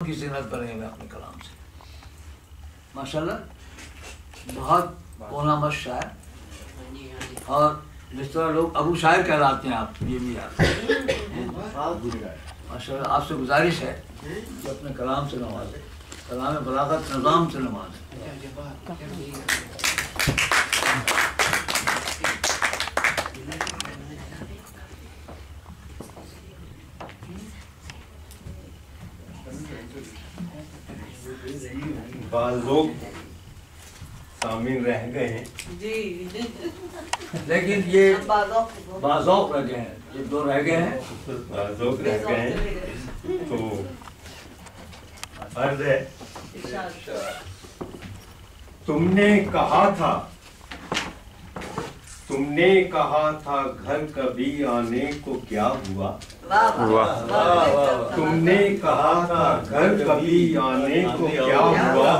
की बने हुए अपने कलाम से। माशाल्लाह, बहुत कोनामत शायर। और जिस तरह लोग अबू शायर कहलाते हैं आप, ये भी याद माशाल्लाह, आपसे गुजारिश है कि अपने कलाम से नवाजे कलाम बलागत निज़ाम से नवाजे लोग शामिल रह गए हैं। लेकिन ये बाजौक रह गए हैं। ये दो रह गए हैं। लोग रह गए हैं। तो अर्ज़ है। तुमने कहा था तुमने कहा था घर कभी आने को क्या हुआ? तुमने कहा था घर कभी आने को क्या हुआ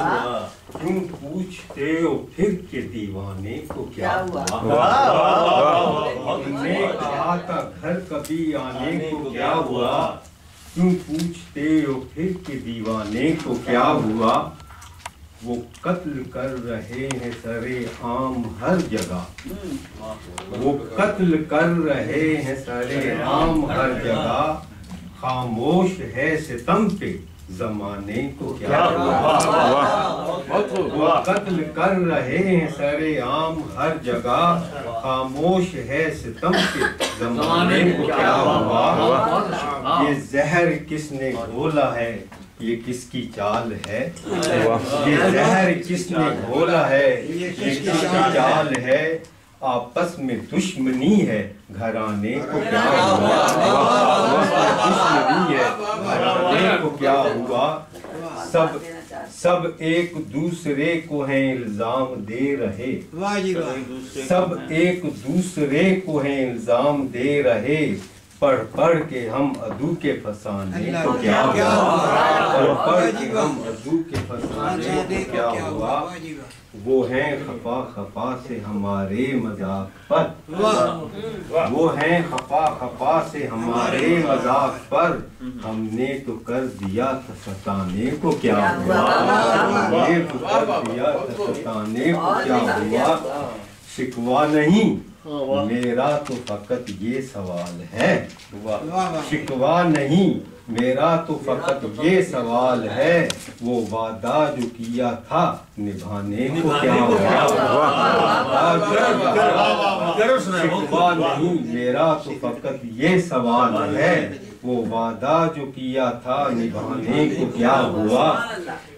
तुम पूछते हो फिर के दीवाने को क्या हुआ तुमने कहा था घर कभी आने को क्या हुआ तुम पूछते हो फिर के दीवाने को क्या हुआ वो कत्ल कर रहे हैं सरे आम हर जगह। वो कत्ल कर रहे हैं सरे आम हर जगह। खामोश है सितम पे जमाने को क्या हुआ? वो कत्ल कर रहे हैं सरे आम हर जगह। खामोश है सितम पे जमाने को क्या हुआ? ये जहर किसने घोला है? ये किसकी चाल है ये जहर किसने घोला है ये किसकी चाल है आपस में दुश्मनी है घराने को क्या हुआ दुश्मनी है घराने को क्या हुआ सब सब एक दूसरे को है इल्ज़ाम दे रहे सब एक दूसरे को है इल्ज़ाम दे रहे पढ़ पढ़ के हम अदू के फसाने को क्या हुआ? पढ़ पढ़ के हम अदू के फसाने को क्या हुआ? वो हैं खफा खफा से हमारे मज़ाक पर। वो हैं खफा खफा से हमारे मज़ाक पर। हमने तो कर दिया था सताने को क्या हुआ? हमने तो कर दिया था सताने को क्या हुआ? शिकवा नहीं। मेरा तो फकत ये सवाल है शिकवा नहीं मेरा तो फकत ये सवाल है वो वादा जो किया था निभाने को क्या शिकवा नहीं मेरा तो फकत ये सवाल है वो वादा जो किया था निभाने को क्या हुआ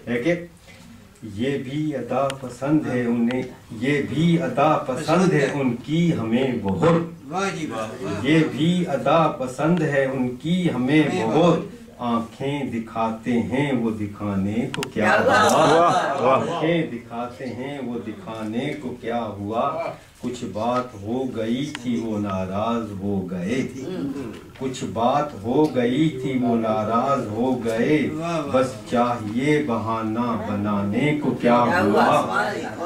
है कि ये भी अदा पसंद है उन्हें ये भी अदा पसंद है उनकी हमें बहुत। ये भी अदा पसंद है उनकी हमें बहुत। आँखें दिखाते हैं वो दिखाने को क्या हुआ? आँखें दिखाते हैं वो दिखाने को क्या हुआ? कुछ बात हो गई थी वो नाराज़ हो गए। कुछ बात हो गई थी वो नाराज़ हो गए। बस चाहिए बहाना बनाने को क्या हुआ?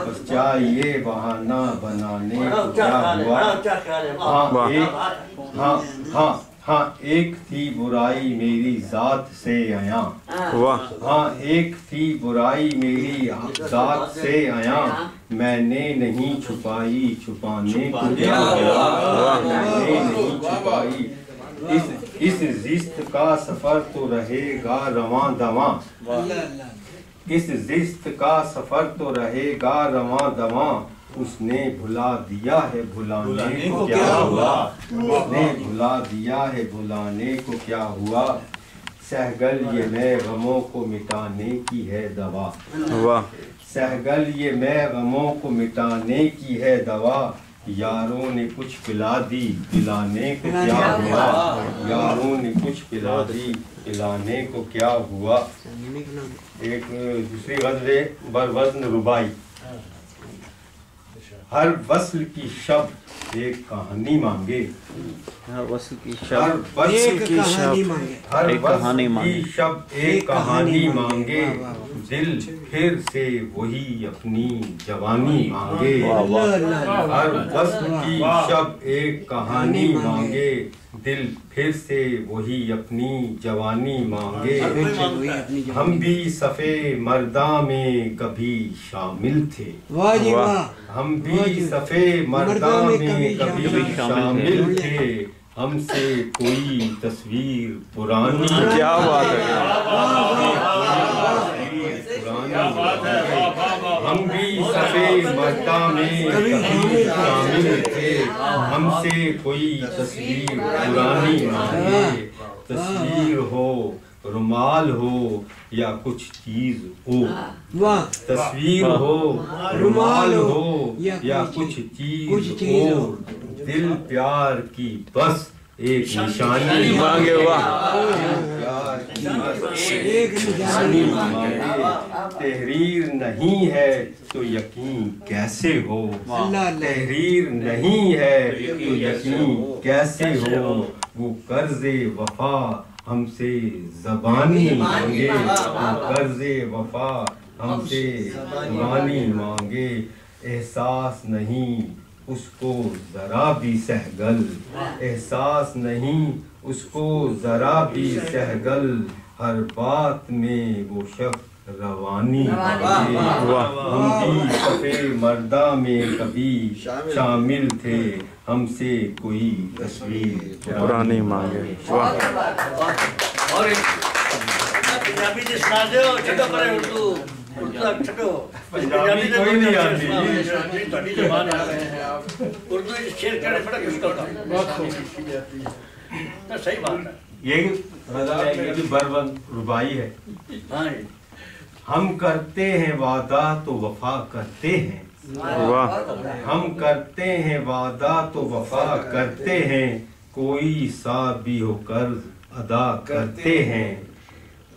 बस चाहिए बहाना बनाने को क्या हुआ? हाँ एक हाँ हाँ। हाँ एक थी बुराई मेरी जात से आया। वाह। हाँ एक थी बुराई मेरी जात से आया। मैंने नहीं छुपाई छुपाने को क्या मैंने नहीं छुपाई। इस इस जिस्त का सफ़र तो रहेगा रवा दवा। इस जिस्त का सफ़र तो रहेगा रवां दवा। उसने भुला दिया है भुलाने को क्या हुआ? उसने भुला दिया है भुलाने को क्या हुआ? सहगल ये मैं गमों को मिटाने की है दवा। सहगल ये मैं गमों को मिटाने की है दवा। यारों ने कुछ पिला दी पिलाने को क्या हुआ? यारों ने कुछ पिला दी पिलाने को क्या हुआ? एक दूसरी गज़ल बर वज़न रुबाई। हर वस्ल की शब्द एक कहानी मांगे। हर वस्ल की हर शब्द वस्ल की शब्द हर वस्ल कहानी की मांगे। शब्द एक कहानी मांगे। दिल फिर से वही अपनी जवानी मांगे। हर वक्त की शब एक कहानी मांगे। दिल फिर से वही अपनी जवानी मांगे। हम भी सफे मर्दा में कभी शामिल थे। वाह जी वाह। हम भी सफे मर्दा में कभी शामिल थे। हमसे कोई तस्वीर पुरानी क्या बात है हम भी मर्दा में कभी शामिल थे। हमसे कोई तस्वीर पुरानी मांगे। तस्वीर हो रुमाल हो या कुछ चीज़ हो। वाह। तस्वीर हो रुमाल हो या कुछ चीज़ हो। हो। दिल प्यार की बस एक निशानी। मांगे वाह प्यार की बस एक निशानी तहरीर नहीं है तो यकीन कैसे हो? तहरीर नहीं है तो यकीन कैसे हो? वो कर्ज वफा हमसे जबानी मांगे। वो कर्ज वफा हमसे जबानी मांगे। एहसास नहीं उसको जरा भी सहगल। एहसास नहीं उसको जरा भी सहगल। हर बात में वो शख्स रवानी हम भी मर्दा में कभी शामिल। थे। हमसे कोई तस्वीर पुरानी मांगे। और पंजाबी जिस नाजे हो पर उर्दू। उर्दू बड़ा था सही बात है। यही है बरबन रुबाई है। हाँ हम करते हैं वादा तो वफा करते हैं। वाह। हम करते हैं वादा तो वफा करते हैं। कोई सा भी हो कर्ज अदा करते हैं।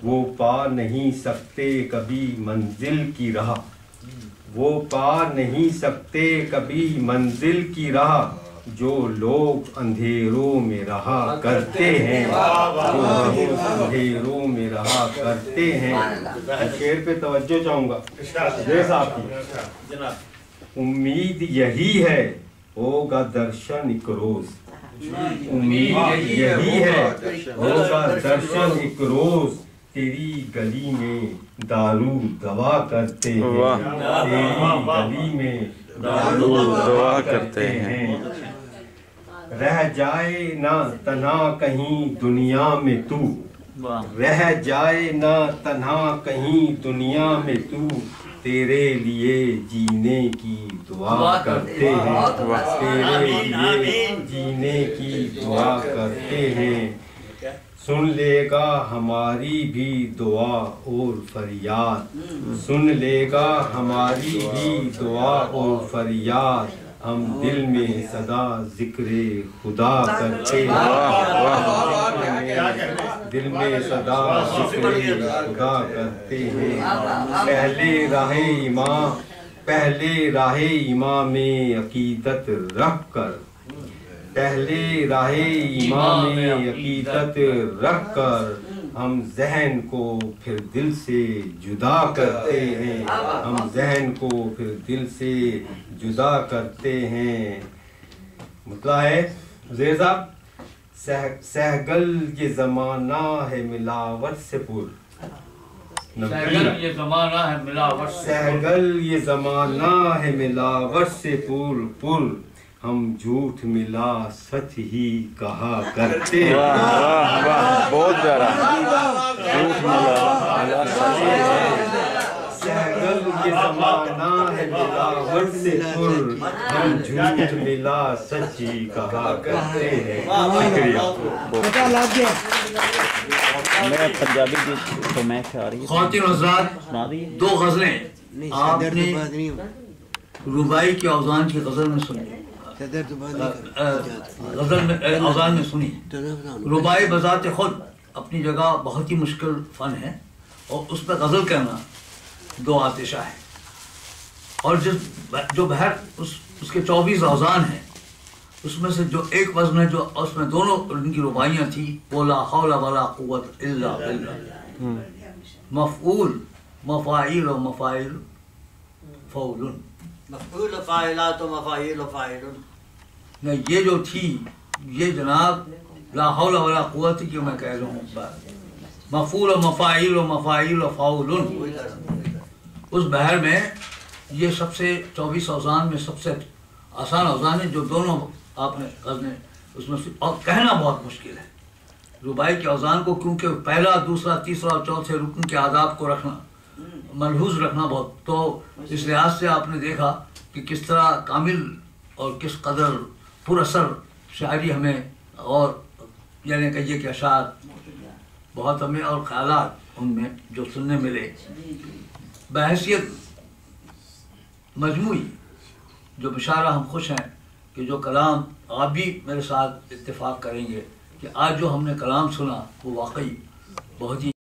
वो पा नहीं सकते कभी मंजिल की राह। वो पा नहीं सकते कभी मंजिल की राह। जो लोग अंधेरों में रहा करते हैं जो लोग अंधेरों में रहा करते हैं। शेर पे तवज्जो चाहूँगा। जय साहब जनाब। उम्मीद यही है होगा दर्शन एक रोज उम्मीद यही है होगा दर्शन। एक रोज तेरी गली में दारू दवा करते हैं। तेरी गली में दारू दवा करते हैं। रह जाए ना तना कहीं दुनिया में तू। रह जाए ना तन्हा कहीं दुनिया में तू। तेरे लिए जीने की दुआ करते हैं। तेरे लिए जीने की दुआ करते हैं। सुन लेगा हमारी भी दुआ और फरियाद। सुन लेगा हमारी भी दुआ और फरियाद। हम दिल में सदा ज़िक्र खुदा करते हैं। दिल में सदा ज़िक्र खुदा करते हैं। पहले राहे इमां पहले राहे इमां में अकीदत रख कर। पहले राहे इमाम में अकीदत रख कर हम जहन को फिर दिल से जुदा करते हैं। हम जहन को फिर दिल से जुदा करते हैं मतलब है जेर साहब सह, सहगल ये जमाना है मिलावट से पुर सहगल ये जमाना है मिलावट से सहगल ये जमाना है मिलावट से पुर पुर हम झूठ मिला सच ही कहा करते हैं। वाह वाह वाह बहुत प्यारा झूठ मिला जमाना से पुर हम झूठ मिला सच ही कहा करते हैं शुक्रिया मैं पंजाबी की फरमाइश आ रही है खातिन हजरात दो गजलें आपने तो नहीं हो। रुबाई के औजान की गज़ल में सुनी। तो गज़ल में औजान में सुनी तो रुबाई बजात खुद अपनी जगह बहुत ही मुश्किल फन है और उस पर गज़ल कहना दो आतिशा है और जिस जो बहर उस उसके चौबीस औजान हैं उसमें से जो एक वज़न है जो उसमें दोनों उनकी रुबाइयाँ थी वो ला हौला वला इल्ला बिल्ला। मफऊल मफ़ाइल और मफ़ाइल फ़ौलुन। मफूल फाइला तो मफाइल फ़ाइल नहीं ये जो थी ये जनाब ला हौल वला कुव्वत की मैं कह रहा हूँ मफूल और मफ़ाइल और मफ़ाइल हूँ। उस बहर में ये सबसे चौबीस अवजान में सबसे आसान अवजान है जो दोनों आपने गजने उसमें और कहना बहुत मुश्किल है। रुबाई के अवजान को क्योंकि पहला दूसरा तीसरा और चौथे रुकन के आदाब को रखना मलहूज रखना बहुत। तो इस लिहाज से आपने देखा कि किस तरह कामिल और किस कदर पुरअसर शायरी हमें और यानी कहिए कि अशार बहुत हमें और ख्याल उनमें जो सुनने मिले। बहसीत मजमूई, जो बशारा हम खुश हैं कि जो कलाम आप भी मेरे साथ इतफ़ाक़ करेंगे कि आज जो हमने कलाम सुना, वो वाकई बहुत ही